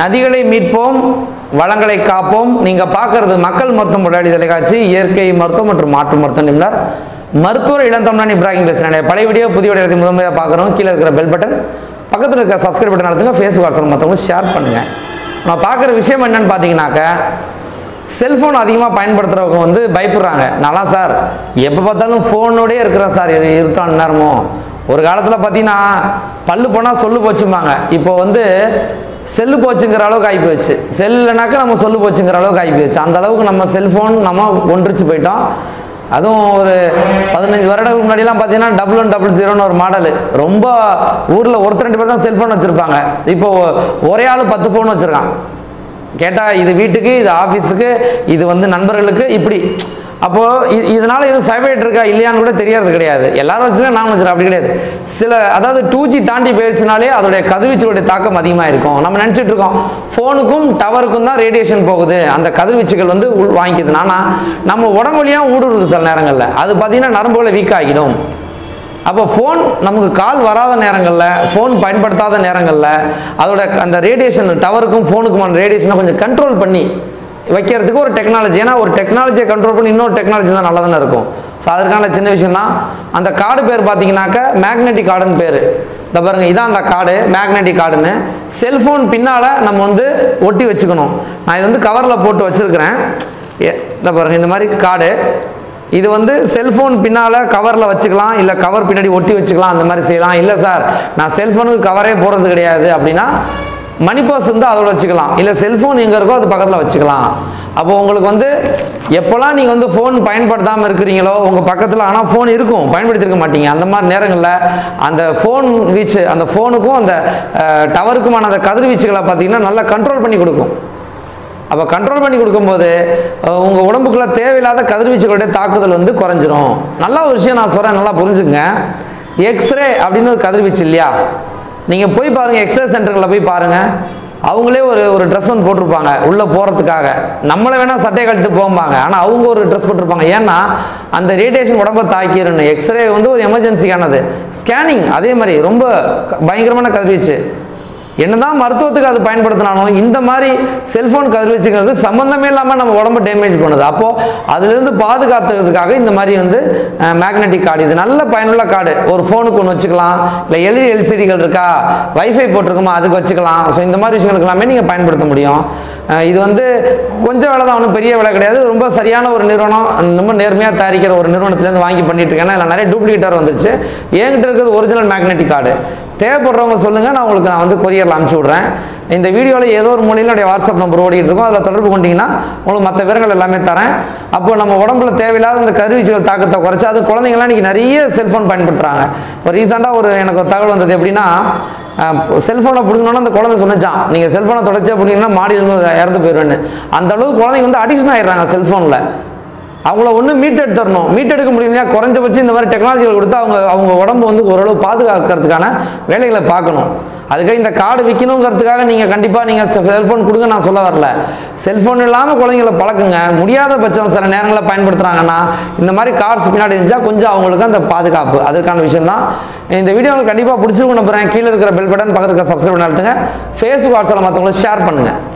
நதிகளை மீட்போம் வளங்களை காப்போம். நீங்கள் பார்க்கறது மக்கள் மருத்துவம் முறையாடி தொலைக்காட்சி இயற்கை மருத்துவம் மற்றும் மாற்று மருத்துவ நிபுணர் மருத்துவர் இளந்தம்னான் இப்ராஹிம் பேசுகிறேன் பழைய வீடியோ புதிய வீடியோ முதன்மையாக பார்க்குறோம். கீழே இருக்கிற பெல் பட்டன் பக்கத்தில் இருக்க சப்ஸ்கிரைப் பட்டன் நடத்துங்க ஃபேஸ்புக் வாட்ஸ்அப் மற்றவங்க ஷேர் பண்ணுங்கள் நான் பார்க்குற விஷயம் என்னன்னு பார்த்தீங்கன்னாக்க செல்ஃபோன் அதிகமாக பயன்படுத்துகிறவங்க வந்து பயப்படுறாங்க. நல்லா சார் எப்போ பார்த்தாலும் ஃபோனோடயே இருக்கிறேன் சார் இரு இருக்கான் நேரமும் ஒரு காலத்தில் பார்த்தீங்கன்னா பல்லு போனால் சொல்லு போச்சும்பாங்க. இப்போ வந்து செல்லு போச்சுங்கிற அளவுக்கு ஆகி போச்சு செல்லுனாக்கா நம்ம சொல்லு போச்சுங்கிற அளவுக்கு ஆகி போச்சு அந்த அளவுக்கு நம்ம செல்ஃபோன் நம்ம ஒன்றிச்சு போயிட்டோம். அதுவும் ஒரு பதினஞ்சு வருடங்களுக்கு முன்னாடிலாம் பார்த்தீங்கன்னா டபுள் ஒன் டபுள் ஜீரோன்னு ஒரு மாடல் ரொம்ப ஊரில் ஒருத்தர் ரெண்டு பேர் தான் செல்ஃபோன் வச்சுருப்பாங்க. இப்போ ஒரே ஆள் பத்து ஃபோன் வச்சுருக்கான். கேட்டால் இது வீட்டுக்கு இது ஆஃபீஸுக்கு இது வந்து நண்பர்களுக்கு இப்படி அப்போது இதனால் இது சைபேட் இருக்கா இல்லையான்னு கூட தெரியறது கிடையாது. எல்லாரும் வச்சுருக்கேன் நான் வச்சுருக்கேன் அப்படி கிடையாது. சில அதாவது டூ ஜி தாண்டி போயிடுச்சுனாலே அதோடைய கதிர்வீச்சுடைய தாக்கம் அதிகமாக இருக்கும். நம்ம நினச்சிட்டு இருக்கோம் ஃபோனுக்கும் டவருக்கும் தான் ரேடியேஷன் போகுது. அந்த கதிர்வீச்சுகள் வந்து உள் வாங்கிக்குது. ஆனால் நம்ம உடம்பு வழியாக ஊடுருது சில நேரங்களில். அது பார்த்தீங்கன்னா நரம்புகளை வீக் ஆகிடும். அப்போ ஃபோன் நமக்கு கால் வராத நேரங்களில் ஃபோன் பயன்படுத்தாத நேரங்களில் அதோட அந்த ரேடியேஷன் டவருக்கும் ஃபோனுக்குமான ரேடியேஷனை கொஞ்சம் கண்ட்ரோல் பண்ணி வைக்கிறதுக்கு ஒரு டெக்னாலஜி ஏன்னா ஒரு டெக்னாலஜியை கண்ட்ரோல் பண்ணி இன்னொரு டெக்னாலஜி தான் நல்லா தானே இருக்கும். ஸோ அதற்கான சின்ன விஷயம் தான் அந்த கார்டு பேர் பார்த்தீங்கன்னாக்கா மேக்னெட்டிக் கார்டுன்னு பேர். இந்த பாருங்கள் இதான் அந்த கார்டு மேக்னெட்டிக் கார்டுன்னு செல்ஃபோன் பின்னால் நம்ம வந்து ஒட்டி வச்சுக்கணும். நான் இது வந்து கவரில் போட்டு வச்சுருக்கிறேன். இந்த பாருங்கள் இந்த மாதிரி கார்டு இது வந்து செல்ஃபோன் பின்னால் கவரில் வச்சுக்கலாம் இல்லை கவர் பின்னாடி ஒட்டி வச்சுக்கலாம் அந்த மாதிரி செய்யலாம். இல்லை சார் நான் செல்ஃபோனுக்கு கவரே போடுறது கிடையாது அப்படின்னா மணி பர்ஸ் இருந்தால் அதோட வச்சுக்கலாம். இல்லை செல்ஃபோன் எங்கே இருக்கோ அது பக்கத்தில் வச்சுக்கலாம். அப்போ உங்களுக்கு வந்து எப்போல்லாம் நீங்கள் வந்து ஃபோன் பயன்படுத்தாமல் இருக்கிறீங்களோ உங்கள் பக்கத்தில் ஆனால் ஃபோன் இருக்கும். பயன்படுத்தியிருக்க மாட்டீங்க. அந்த மாதிரி நேரங்களில் அந்த ஃபோன் வீச்சு அந்த ஃபோனுக்கும் அந்த டவருக்குமான அந்த கதிர்வீச்சுகளை பார்த்தீங்கன்னா நல்லா கண்ட்ரோல் பண்ணி கொடுக்கும். அப்போ கண்ட்ரோல் பண்ணி கொடுக்கும்போது உங்கள் உடம்புக்குள்ளே தேவையில்லாத கதிர்வீச்சுகளுடைய தாக்குதல் வந்து குறைஞ்சிரும். நல்ல ஒரு விஷயம் நான் சொல்கிறேன் நல்லா புரிஞ்சுக்கங்க. எக்ஸ்ரே அப்படின்னு ஒரு கதிர்வீச்சு இல்லையா? நீங்கள் போய் பாருங்கள் எக்ஸ்ரே சென்டர்களில் போய் பாருங்கள் அவங்களே ஒரு ஒரு ட்ரெஸ் ஒன்று போட்டிருப்பாங்க உள்ளே போகிறதுக்காக நம்மளை வேணால் சட்டையை கட்டிட்டு போம்பாங்க. ஆனால் அவங்க ஒரு ட்ரெஸ் போட்டிருப்பாங்க. ஏன்னா அந்த ரேடியேஷன் உடம்பை தாக்கிடணும் எக்ஸ்ரே வந்து ஒரு எமர்ஜென்சிக்கானது ஸ்கேனிங் அதே மாதிரி ரொம்ப பயங்கரமான கதிர்வீச்சு. என்னதான் மருத்துவத்துக்கு அது பயன்படுத்தினாலும் இந்த மாதிரி செல்போன் கதிர்வீச்சுங்கிறது சம்மந்தமே இல்லாமல் நம்ம உடம்பு டேமேஜ் பண்ணுது. அப்போது அதுலேருந்து பாதுகாத்துறதுக்காக இந்த மாதிரி வந்து மேக்னெட்டிக் கார்டு இது நல்ல பயனுள்ள கார்டு ஒரு ஃபோனுக்கு ஒன்று வச்சுக்கலாம். இல்லை எல்இடி எல்சிடிகள் இருக்கா? வைஃபை போட்டிருக்குமா? அதுக்கு வச்சுக்கலாம். ஸோ இந்த மாதிரி விஷயங்களுக்கு எல்லாமே நீங்கள் பயன்படுத்த முடியும். இது வந்து கொஞ்சம் வேலை தான். ஒன்றும் பெரிய விலை கிடையாது. ரொம்ப சரியான ஒரு நிறுவனம். ரொம்ப நேர்மையாக தயாரிக்கிற ஒரு நிறுவனத்துலேருந்து வாங்கி பண்ணிட்டு இருக்கேன். ஏன்னா இதில் நிறைய டூப்ளிகேட்டாக வந்துருச்சு. என்கிட்ட இருக்கிறது ஒரிஜினல் மேக்னெட்டிக் கார்டு தேவைப்படுறவங்க சொல்லுங்கள் நான் உங்களுக்கு நான் வந்து கொரியரில் அனுப்பிச்சி விட்றேன். இந்த வீடியோவில் ஏதோ ஒரு மொழியில் என்னுடைய வாட்ஸ்அப் நம்பர் ஓடிட்டு இருக்கும். அதில் தொடர்பு கொண்டீங்கன்னா உங்களுக்கு மற்ற விவரங்கள் எல்லாமே தரேன். அப்போ நம்ம உடம்புல தேவையில்லாத அந்த கருவீச்சுகள் தாக்கத்தை குறைச்சி அது குழந்தைங்களாம் இன்றைக்கி நிறைய செல்ஃபோன் பயன்படுத்துகிறாங்க இப்போ ரீசெண்டாக ஒரு எனக்கு தகவல் வந்தது எப்படின்னா செல்ஃபோனை பிடிக்கணும்னு அந்த குழந்தை சொன்னச்சான் நீங்கள் செல்ஃபோனை தொடச்சே பிடிங்கன்னா மாடியிலேருந்து இறந்து போயிடுவேன்னு அந்த அளவுக்கு குழந்தைங்க வந்து அடிக்ஷன் ஆயிடுறாங்க செல்ஃபோனில் அவங்கள ஒன்று மீட் எடுத்துடணும். மீட் எடுக்க முடியலையா குறைஞ்சபட்சம் இந்த மாதிரி டெக்னாலஜிகள் கொடுத்து அவங்க அவங்க உடம்பு வந்து ஓரளவு பாதுகாக்கிறதுக்கான வேலைகளை பார்க்கணும். அதுக்காக இந்த கார்டு விற்கணுங்கிறதுக்காக நீங்கள் கண்டிப்பாக நீங்கள் செல்ஃபோன் கொடுங்க நான் சொல்ல வரல. செல்ஃபோன் இல்லாமல் குழந்தைங்களை பழக்குங்க. முடியாத பட்சம் சில நேரங்களில் பயன்படுத்துகிறாங்கன்னா இந்த மாதிரி கார்ட்ஸ் பின்னாடி இருந்துச்சா கொஞ்சம் அவங்களுக்கு அந்த பாதுகாப்பு. அதற்கான விஷயம் தான். இந்த வீடியோ உங்களுக்கு கண்டிப்பாக பிடிச்சிருக்கும் நம்புறேன். கீழே இருக்கிற பெல் பட்டன் பக்கத்துக்கு சப்ஸ்கிரைப் பண்ணி நடத்துங்க ஃபேஸ்புக் வாட்ஸ்அப்பில் மற்றவங்களுக்கு ஷேர் பண்ணுங்கள்